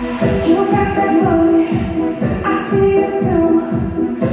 You got that money, I see it too.